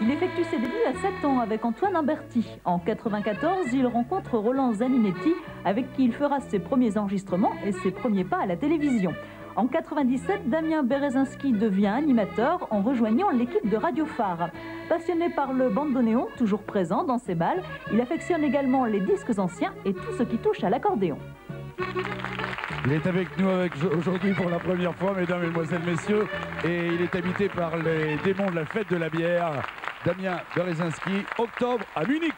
Il effectue ses débuts à 7 ans avec Antoine Imberti. En 94, il rencontre Roland Zaninetti, avec qui il fera ses premiers enregistrements et ses premiers pas à la télévision. En 97, Damien Berezinski devient animateur en rejoignant l'équipe de Radio Phare. Passionné par le bandoneon, toujours présent dans ses balles, il affectionne également les disques anciens et tout ce qui touche à l'accordéon. Il est avec nous aujourd'hui pour la première fois, mesdames, mesdemoiselles, messieurs, et il est habité par les démons de la fête de la bière, Damien Berezinski, octobre à Munich.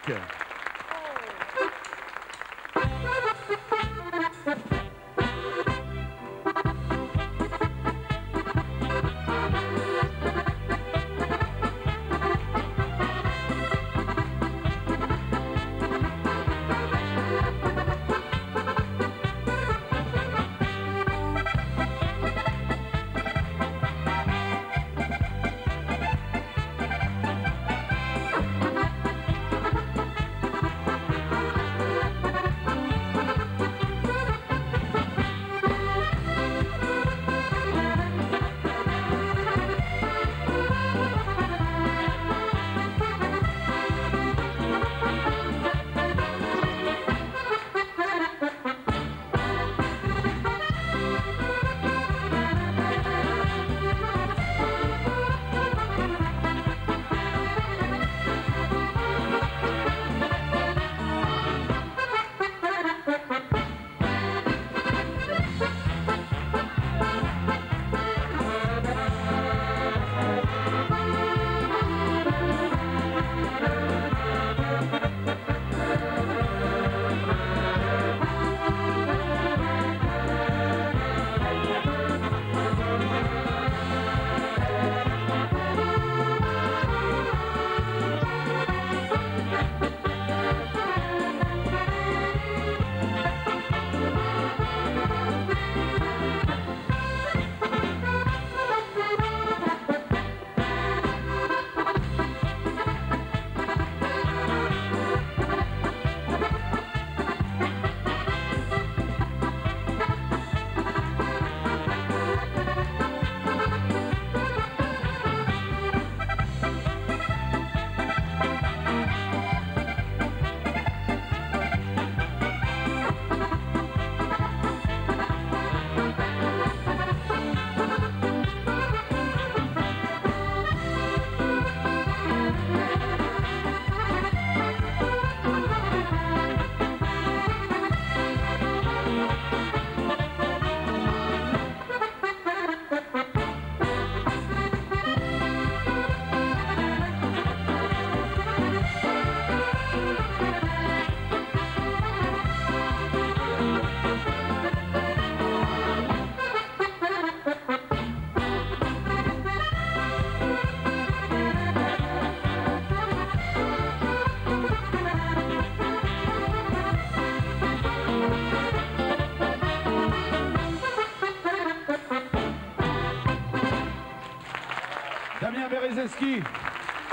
Damien Berezeski,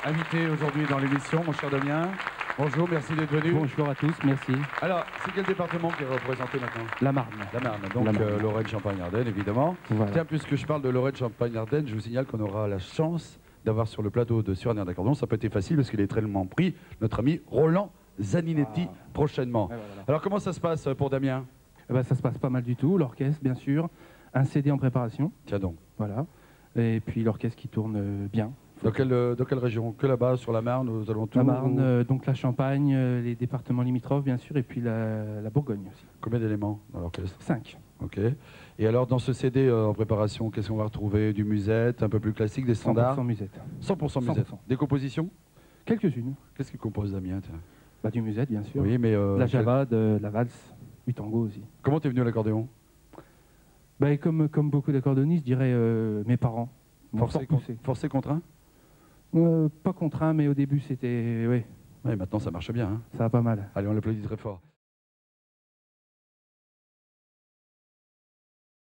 invité aujourd'hui dans l'émission, mon cher Damien. Bonjour, merci d'être venu. Bonjour à tous, merci. Alors, c'est quel département qui est représenté maintenant? La Marne. La Marne, donc euh, Lorraine-Champagne-Ardenne, évidemment. Tiens, puisque je parle de Lorraine-Champagne-Ardenne, je vous signale qu'on aura la chance d'avoir sur le plateau de Suranère d'Accordon, ça peut être facile parce qu'il est très pris, notre ami Roland Zaninetti ah. prochainement. Alors, comment ça se passe pour Damien? Eh ben, Ça se passe pas mal du tout. L'orchestre, bien sûr. Un CD en préparation. Tiens donc. Voilà. Et puis l'orchestre qui tourne euh, bien. Dans quelle, euh, quelle région? Que là-bas, sur la Marne, aux alentours La Marne, euh, donc la Champagne, les départements limitrophes, bien sûr, et puis la, Bourgogne aussi. Combien d'éléments dans l'orchestre? Cinq. Ok. Et alors, dans ce CD en préparation, qu'est-ce qu'on va retrouver? Du musette, un peu plus classique, des standards? 100% musette. 100% musette. Des compositions? Quelques-unes. Qu'est-ce qui compose Damien bah, Du musette, bien sûr. Oui, mais... la java, de la valse, du tango aussi. Comment t'es venu à l'accordéon? Bah, comme, comme beaucoup d'accordonistes, je dirais euh, mes parents. Forcé, forcé contraint euh, Pas contraint, mais au début c'était. Oui. Ouais, maintenant ça marche bien. Hein. Ça va pas mal. Allez, on l'applaudit très fort.